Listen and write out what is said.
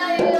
감사합니다.